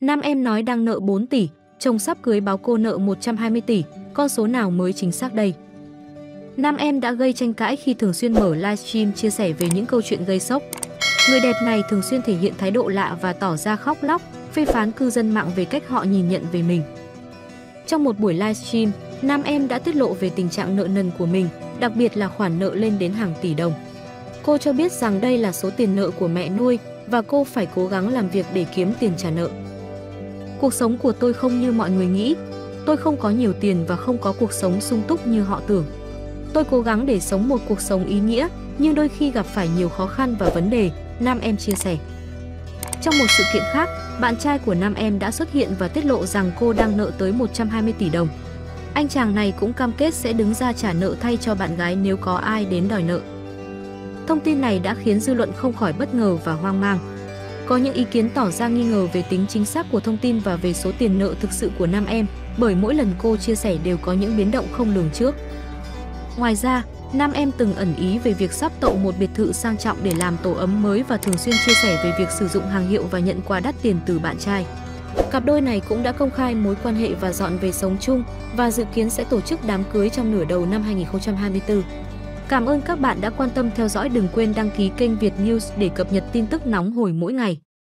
Nam em nói đang nợ 4 tỷ, chồng sắp cưới báo cô nợ 120 tỷ, con số nào mới chính xác đây? Nam em đã gây tranh cãi khi thường xuyên mở livestream chia sẻ về những câu chuyện gây sốc. Người đẹp này thường xuyên thể hiện thái độ lạ và tỏ ra khóc lóc, phê phán cư dân mạng về cách họ nhìn nhận về mình. Trong một buổi livestream, nam em đã tiết lộ về tình trạng nợ nần của mình, đặc biệt là khoản nợ lên đến hàng tỷ đồng. Cô cho biết rằng đây là số tiền nợ của mẹ nuôi và cô phải cố gắng làm việc để kiếm tiền trả nợ. Cuộc sống của tôi không như mọi người nghĩ. Tôi không có nhiều tiền và không có cuộc sống sung túc như họ tưởng. Tôi cố gắng để sống một cuộc sống ý nghĩa, nhưng đôi khi gặp phải nhiều khó khăn và vấn đề, nam em chia sẻ. Trong một sự kiện khác, bạn trai của nam em đã xuất hiện và tiết lộ rằng cô đang nợ tới 120 tỷ đồng. Anh chàng này cũng cam kết sẽ đứng ra trả nợ thay cho bạn gái nếu có ai đến đòi nợ. Thông tin này đã khiến dư luận không khỏi bất ngờ và hoang mang. Có những ý kiến tỏ ra nghi ngờ về tính chính xác của thông tin và về số tiền nợ thực sự của nam em, bởi mỗi lần cô chia sẻ đều có những biến động không lường trước. Ngoài ra, nam em từng ẩn ý về việc sắp tậu một biệt thự sang trọng để làm tổ ấm mới và thường xuyên chia sẻ về việc sử dụng hàng hiệu và nhận quà đắt tiền từ bạn trai. Cặp đôi này cũng đã công khai mối quan hệ và dọn về sống chung và dự kiến sẽ tổ chức đám cưới trong nửa đầu năm 2024. Cảm ơn các bạn đã quan tâm theo dõi đừng quên đăng ký kênh Việt News để cập nhật tin tức nóng hồi mỗi ngày.